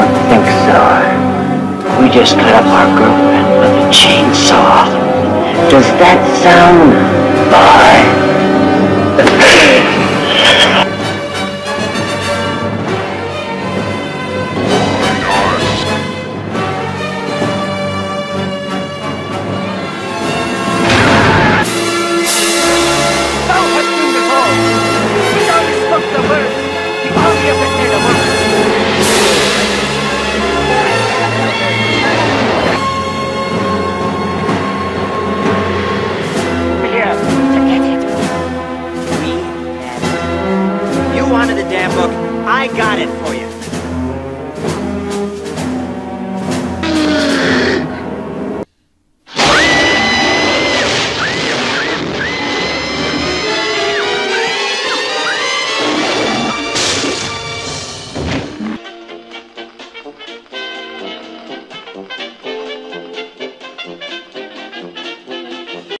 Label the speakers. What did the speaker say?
Speaker 1: don't think so. We just cut up our girlfriend with a chainsaw. Does that sound fine?
Speaker 2: of the damn book. I got it for you.